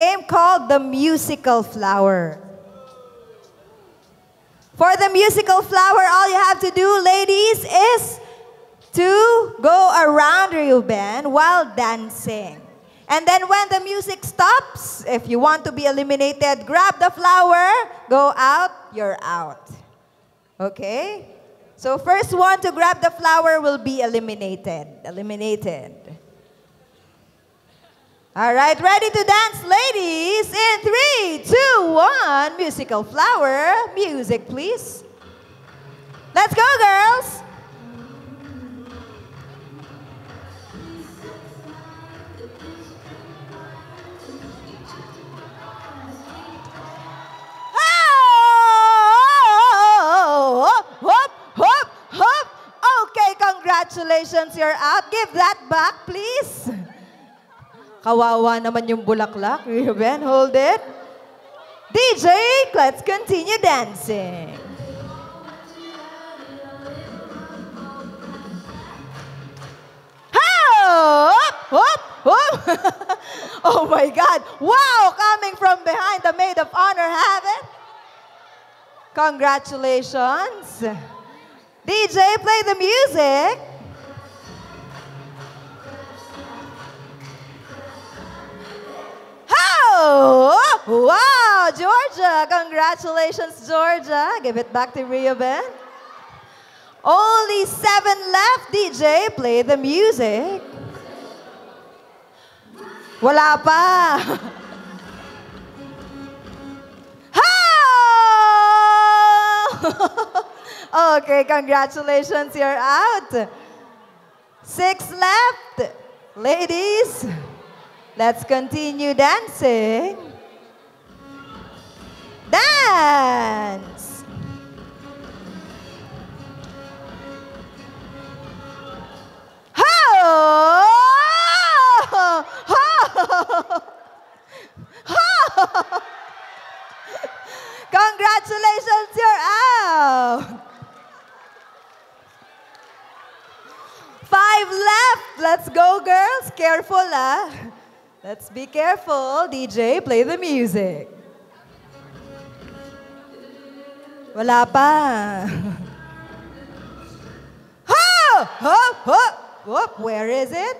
game called the musical flower. For the musical flower, all you have to do, ladies, is to go around Reuben while dancing. And then when the music stops, if you want to be eliminated, grab the flower, go out, you're out. Okay? So first one to grab the flower will be eliminated. Eliminated. All right, ready to dance, ladies? In three, two, one. Musical flower. Music, please. Let's go, girls. Oh, congratulations, you're out. Give that back, please. Kawawa naman yung bulaklak. Ruben, hold it. DJ, let's continue dancing. Hop, hop, hop. oh my God. Wow, coming from behind the maid of honor have it. Congratulations. DJ, play the music. Wow, Georgia. Congratulations, Georgia. Give it back to Reuben. Only seven left, DJ. Play the music. Wala pa. Okay, congratulations. You're out. Six left. Ladies. Let's continue dancing. Dance. Ho! Ho! Ho! Congratulations, you're out. Five left. Let's go, girls. Careful, ah. Let's be careful. DJ, play the music. Wala pa. Ho! Hop, hop, hop. Where is it?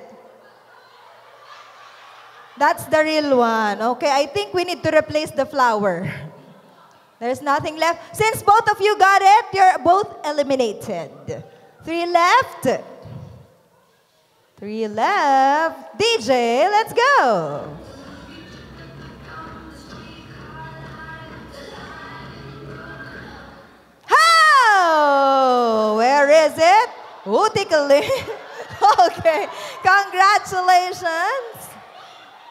That's the real one. Okay, I think we need to replace the flower. There's nothing left. Since both of you got it, you're both eliminated. Three left. Three left. DJ, let's go. Is it? Tickling. okay. Congratulations.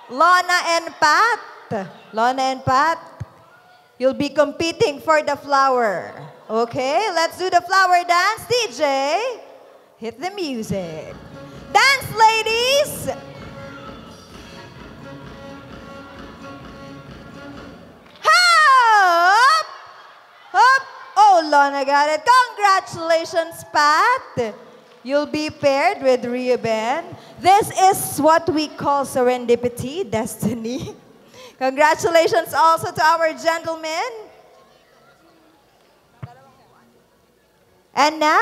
Lona and Pat. Lona and Pat. You'll be competing for the flower. Okay, let's do the flower dance. DJ, hit the music. Lona. Congratulations, Pat. You'll be paired with Reuben. This is what we call serendipity, destiny. Congratulations also to our gentlemen. And now,